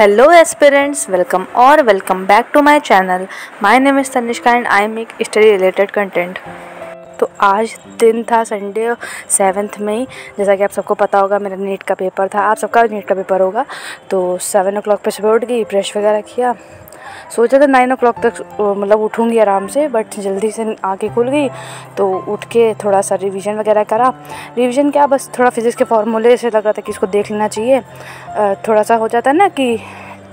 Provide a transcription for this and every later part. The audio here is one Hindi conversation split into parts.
हेलो एस्पिरेंट्स वेलकम और welcome back to my channel my name is Tanishka and I make study related content तो आज दिन था संडे सेवन्थ में ही जैसा कि आप सबको पता होगा, मेरा नीट का पेपर था। आप सबका नीट का पेपर होगा। तो सेवन ओ क्लाक पर सुबह उठ गई ब्रश वगैरह किया। सोचा था नाइन ओ तक मतलब उठूँगी आराम से बट जल्दी से आँखें खुल गई तो उठ के थोड़ा सा रिवीजन वगैरह करा। रिवीजन क्या, बस थोड़ा फिज़िक्स के फार्मूले से लग रहा था कि इसको देख लेना चाहिए। थोड़ा सा हो जाता है ना कि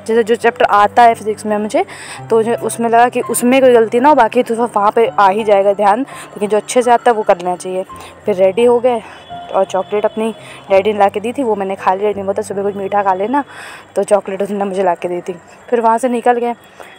जैसे जो चैप्टर आता है फिज़िक्स में मुझे तो उसमें लगा कि उसमें कोई गलती ना हो, बाकी तो वहाँ पे आ ही जाएगा ध्यान, लेकिन जो अच्छे से आता है वो कर लेना चाहिए। फिर रेडी हो गए और चॉकलेट अपनी डैडी ने ला के दी थी, वो मैंने खा ली डैडी ने बोला सुबह कुछ मीठा खा लेना तो चॉकलेट उसने मुझे ला के दी थी। फिर वहाँ से निकल गए।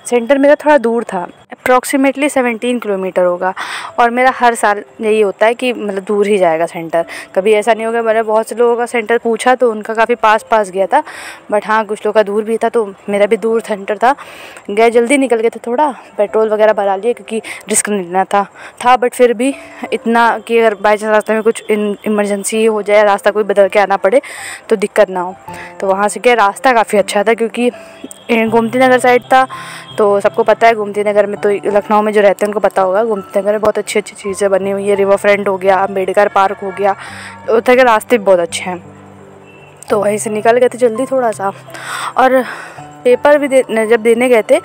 सेंटर मेरा थोड़ा दूर था अप्रॉक्सीमेटली सेवनटीन किलोमीटर होगा। और मेरा हर साल यही होता है कि मतलब दूर ही जाएगा सेंटर। कभी ऐसा नहीं होगा, मैंने बहुत से लोगों का सेंटर पूछा तो उनका काफ़ी पास पास गया था। बट हाँ कुछ लोगों का दूर भी था तो मेरा भी दूर सेंटर था। गए, जल्दी निकल गए थे थोड़ा, पेट्रोल वगैरह भरा लिए क्योंकि रिस्क नहीं लेना था। था बट फिर भी इतना कि अगर बाई चांस रास्ते में कुछ इमरजेंसी हो जाए, रास्ता कोई बदल के आना पड़े तो दिक्कत ना हो। तो वहाँ से क्या, रास्ता काफ़ी अच्छा था क्योंकि गोमती नगर साइड था तो सबको पता है गोमती नगर में तो लखनऊ में जो रहते हैं, उनको पता होगा गोमती नगर में बहुत अच्छी अच्छी चीज़ें बनी हुई है रिवर फ्रंट हो गया अंबेडकर पार्क हो गया उधर के रास्ते भी बहुत अच्छे हैं। तो वहीं से निकल गए थे जल्दी थोड़ा सा, और पेपर भी दे, जब देने गए थे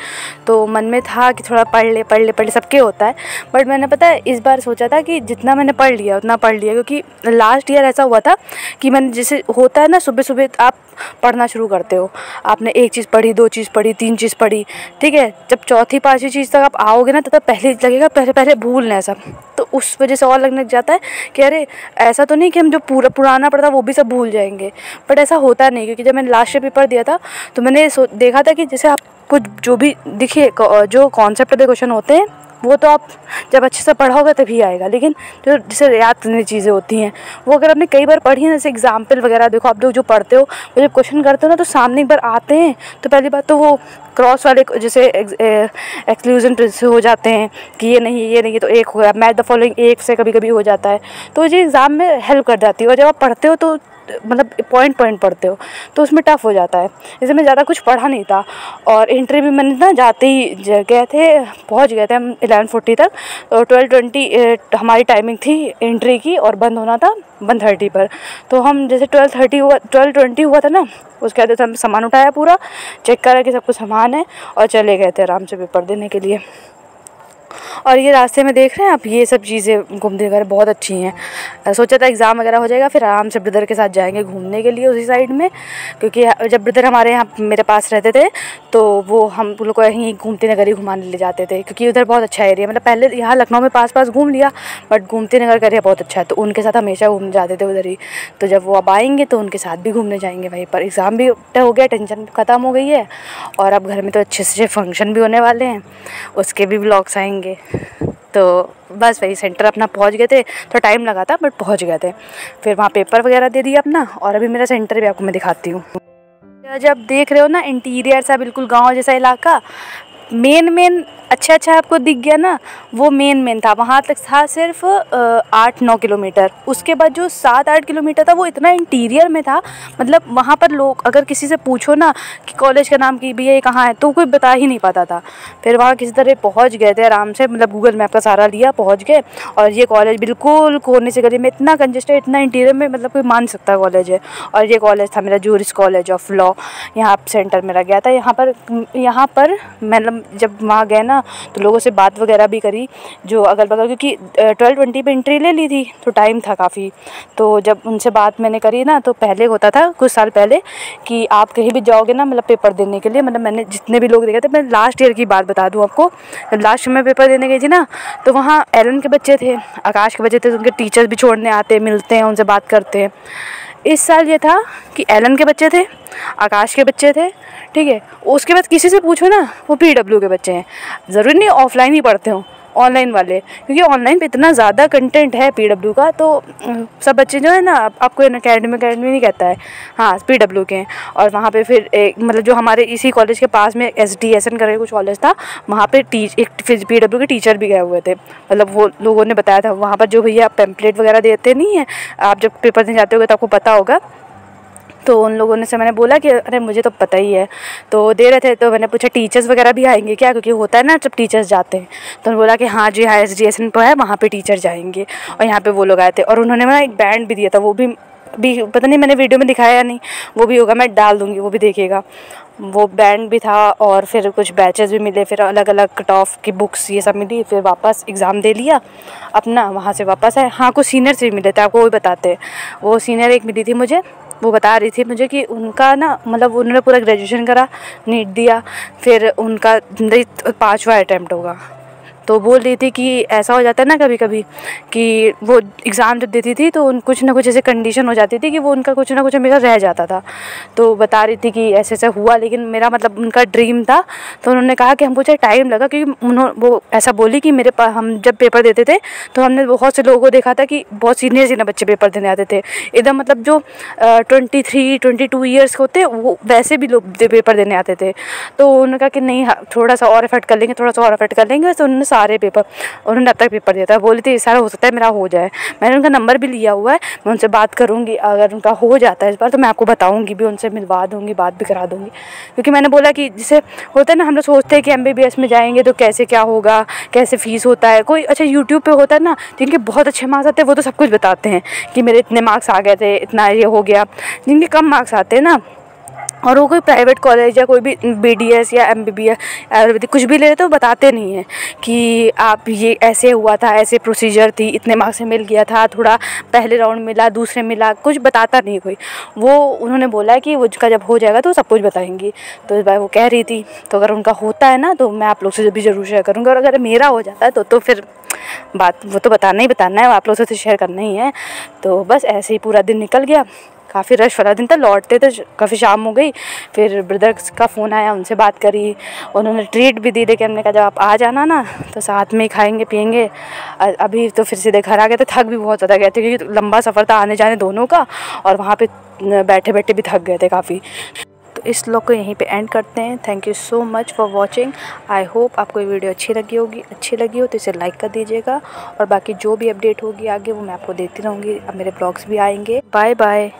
तो मन में था कि थोड़ा पढ़ ले पढ़ ले पढ़ ले, सबके होता है। बट मैंने पता है, इस बार सोचा था कि जितना मैंने पढ़ लिया, उतना पढ़ लिया, क्योंकि लास्ट ईयर ऐसा हुआ था कि मैंने जैसे होता है ना सुबह सुबह आप पढ़ना शुरू करते हो। आपने एक चीज़ पढ़ी, दो चीज़ पढ़ी, तीन चीज़ पढ़ी, ठीक है? जब चौथी, पाँचवीं चीज़ तक आप आओगे ना तब पहले लगेगा, पहले पहले भूल लें सब। तो उस वजह से और लगने लग जाता है कि अरे, ऐसा तो नहीं कि हम जो पूरा पुराना पढ़ा वो भी सब भूल जाएँगे। बट ऐसा होता नहीं, क्योंकि जब मैंने लास्ट ईयर पेपर दिया था तो मैंने देखा था कि जैसे आप कुछ जो भी दिखे जो कॉन्सेप्ट क्वेश्चन होते हैं वो तो आप जब अच्छे से पढ़ोगे तभी आएगा। लेकिन जो जैसे याद करने चीज़ें होती हैं, वो अगर आपने कई बार पढ़ी है, जैसे एग्ज़ाम्पल वगैरह देखो, आप लोग जो पढ़ते हो, वो जब क्वेश्चन करते हो ना तो सामने एक बार आते हैं तो पहली बात तो वो क्रॉस वाले जैसे एक्सक्लूजन से हो जाते हैं कि ये नहीं ये नहीं तो एक हो गया। मैथ द फॉलोइंग एक से कभी कभी हो जाता है। तो ये एग्ज़ाम में हेल्प कर जाती है। और जब आप पढ़ते हो तो मतलब पॉइंट पॉइंट पढ़ते हो तो उसमें टफ़ हो जाता है। जैसे मैं ज़्यादा कुछ पढ़ा नहीं था और एंट्री भी मैंने ना जाते ही गए थे, पहुँच गए थे हम इलेवन फोर्टी तक और ट्वेल्व ट्वेंटी हमारी टाइमिंग थी एंट्री की और बंद होना था वन थर्टी पर। तो हम जैसे ट्वेल्व थर्टी हुआ ट्वेल्व ट्वेंटी हुआ था ना, उसके बाद हम सामान उठाया पूरा चेक करा कि सब कुछ सामान है और चले गए थे आराम से पेपर देने के लिए। और ये रास्ते में देख रहे हैं आप, ये सब चीज़ें घूमने वगैरह बहुत अच्छी हैं। सोचा था एग्ज़ाम वगैरह हो जाएगा, फिर आराम से ब्रदर के साथ जाएँगे घूमने के लिए उसी साइड में, क्योंकि जब ब्रदर हमारे यहाँ मेरे पास रहते थे तो वो हम लोग को यहीं घूमती नगर ही घुमाने ले जाते थे, क्योंकि उधर बहुत अच्छा एरिया मतलब पहले यहाँ लखनऊ में पास पास घूम लिया, बट घूमती नगर का एरिया बहुत अच्छा है तो उनके साथ हमेशा घूमने जाते थे उधर ही। तो जब वो अब आएँगे तो उनके साथ भी घूमने जाएँगे वहीं पर। एग्ज़ाम भी हो गया, टेंशन ख़त्म हो गई है, और अब घर में तो अच्छे से फ़ंक्शन भी होने वाले हैं, उसके भी ब्लॉग्स आएँगे। तो बस वही सेंटर अपना पहुँच गए थे थोड़ा टाइम लगा था बट पहुँच गए थे। फिर वहाँ पेपर वगैरह दे दिया अपना, और अभी मेरा सेंटर भी आपको मैं दिखाती हूँ। जब देख रहे हो ना इंटीरियर सा बिल्कुल गाँव जैसा इलाका मेन मेन अच्छा अच्छा आपको दिख गया ना, वो मेन मेन था। वहाँ तक था सिर्फ़ आठ, नौ किलोमीटर। उसके बाद जो सात, आठ किलोमीटर था, वो इतना इंटीरियर में था। मतलब वहाँ पर लोग, अगर किसी से पूछो ना कि कॉलेज का नाम की, भैया, ये कहाँ है? तो कोई बता ही नहीं पाता था। फिर वहाँ किसी तरह पहुँच गए थे आराम से। मतलब गूगल मैप का सारा लिया, पहुँच गए। और ये कॉलेज बिल्कुल कोने से गली में, इतना कंजेस्टेड इतना इंटीरियर में मतलब कोई मान सकता कॉलेज है। और ये कॉलेज था मेरा जूरिस कॉलेज ऑफ़ लॉ यहाँ सेंटर मेरा गया था। यहाँ पर यहाँ पर मतलब जब वहाँ गए ना तो लोगों से बात वगैरह भी करी, जो अगल बगल क्योंकि ट्वेल्व ट्वेंटी पर इंट्री ले ली थी तो टाइम था काफ़ी। तो जब उनसे बात मैंने करी ना तो पहले होता था, कुछ साल पहले, कि आप कहीं भी जाओगे ना मतलब पेपर देने के लिए मतलब मैंने जितने भी लोग देखे थे, मैं लास्ट ईयर की बात बता दूँ आपको, जब लास्ट में पेपर देने गई थी ना तो वहाँ एलन के बच्चे थे, आकाश के बच्चे थे उनके टीचर्स भी छोड़ने आते, मिलते हैं, उनसे बात करते हैं। इस साल ये था कि एलन के बच्चे थे, आकाश के बच्चे थे, ठीक है? उसके बाद किसी से पूछो ना, वो पी डब्ल्यू के बच्चे हैं। ज़रूरी नहीं ऑफलाइन ही पढ़ते हो। ऑनलाइन वाले, क्योंकि ऑनलाइन पे इतना ज़्यादा कंटेंट है पी डब्ल्यू का तो सब बच्चे जो है ना, आपको अकेडमी अकेडमी नहीं कहता है। हाँ पी के और वहाँ पे फिर एक मतलब जो हमारे इसी कॉलेज के पास में एस डी एस एन करके कुछ कॉलेज था, वहाँ पे टीच एक पी डब्ल्यू के टीचर भी गए हुए थे। मतलब वो लोगों ने बताया था, वहाँ पर जो भैया पेम्पलेट वगैरह देते नहीं हैं, आप जब पेपर देने जाते हो तो आपको पता होगा। तो उन लोगों ने से मैंने बोला कि, अरे, मुझे तो पता ही है। तो दे रहे थे तो मैंने पूछा, टीचर्स वगैरह भी आएँगे क्या? क्योंकि होता है ना, जब टीचर्स जाते हैं। तो उन्होंने बोला कि हाँ जी हाँ एस डी एस एन पर है, वहाँ पर टीचर जाएँगे। और यहाँ पर वो लोग आए थे। और उन्होंने मैं एक बैंड भी दिया था, वो भी भी, पता नहीं मैंने वीडियो में दिखाया या नहीं, वो भी होगा, मैं डाल दूँगी, वो भी देखेगा। वो बैंड भी था और फिर कुछ बैचेस भी मिले, फिर अलग अलग कट ऑफ़ की बुक्स ये सब मिली, फिर वापस एग्ज़ाम दे लिया, अपना, वहाँ से वापस आए। हाँ कुछ सीनियर से भी मिले थे, आपको वो भी बताते वो सीनियर एक मिली थी मुझे वो बता रही थी मुझे कि उनका ना मतलब उन्होंने पूरा ग्रेजुएशन करा नीट दिया, फिर उनका पाँचवा अटैम्प्ट होगा। तो बोल रही थी कि ऐसा हो जाता है ना कभी कभी कि वो एग्ज़ाम जब देती थी तो उन कुछ ना कुछ ऐसे कंडीशन हो जाती थी कि वो उनका कुछ ना कुछ हमेशा रह जाता था। तो बता रही थी कि ऐसे ऐसे हुआ लेकिन मेरा मतलब उनका ड्रीम था। तो उन्होंने कहा कि हमको चाहे टाइम लगा क्योंकि उन्होंने वो ऐसा बोली कि मेरे पास हम जब पेपर देते थे तो हमने बहुत से लोगों को देखा था कि बहुत सीनियर सीनियर बच्चे पेपर देने आते थे। एकदम मतलब जो twenty three twenty two years होते वो वैसे भी लोग पेपर देने आते थे। तो उन्होंने कहा कि नहीं थोड़ा सा और एफर्ट कर लेंगे, थोड़ा सा और एफर्ट कर लेंगे। तो उन्होंने सारे पेपर उन्होंने अब तक पेपर दिया था। बोली थी, सारा हो सकता है मेरा हो जाए। मैंने उनका नंबर भी लिया हुआ है, मैं उनसे बात करूँगी। अगर उनका हो जाता है इस बार तो मैं आपको बताऊँगी भी, उनसे मिलवा दूँगी, बात भी करा दूँगी। क्योंकि मैंने बोला कि जैसे होता है ना, हम लोग सोचते हैं कि एम में जाएँगे तो कैसे क्या होगा, कैसे फ़ीस होता है। कोई अच्छा यूट्यूब पर होता है ना, जिनके बहुत अच्छे मार्क्स आते हैं, वो तो सब कुछ बताते हैं कि मेरे इतने मार्क्स आ गए थे, इतना ये हो गया। जिनके कम मार्क्स आते हैं ना और वो कोई प्राइवेट कॉलेज या कोई भी बी डी एस या M B B S ayurvedic कुछ भी ले रहे तो बताते नहीं हैं कि आप ये ऐसे हुआ था, ऐसे प्रोसीजर थी, इतने मार्क्स से मिल गया था, थोड़ा पहले राउंड मिला, दूसरे मिला, कुछ बताता नहीं कोई। वो, उन्होंने बोला कि वो उसका जब हो जाएगा तो सब कुछ बताएँगी। तो इस बार वो कह रही थी तो अगर उनका होता है ना तो मैं आप लोग से भी ज़रूर शेयर करूँगी। और अगर मेरा हो जाता है तो तो फिर बात, वो तो बताना ही बताना है, आप लोग से शेयर करना ही है। तो बस ऐसे ही पूरा दिन निकल गया। काफ़ी रश वाला दिन था, लौटते तो काफ़ी शाम हो गई, फिर ब्रदर्स का फ़ोन आया, उनसे बात करी, उन्होंने ट्रीट भी दी लेकिन हमने कहा जब आप आ जाना ना तो साथ में ही खाएँगे, पियेंगे। अभी तो फिर सीधे घर आ गए थे, थक भी बहुत ज़्यादा गए थे, क्योंकि लंबा सफ़र था आने जाने दोनों का, और वहाँ पर बैठे बैठे भी थक गए थे काफ़ी। तो इस लोग को यहीं पे एंड करते हैं। Thank you so much for watching I hope आपको ये वीडियो अच्छी लगी होगी। अच्छी लगी हो तो इसे लाइक कर दीजिएगा, और बाकी जो भी अपडेट होगी आगे, वो मैं आपको देती रहूँगी। अब मेरे ब्लॉग्स भी आएँगे। Bye bye